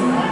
Yes.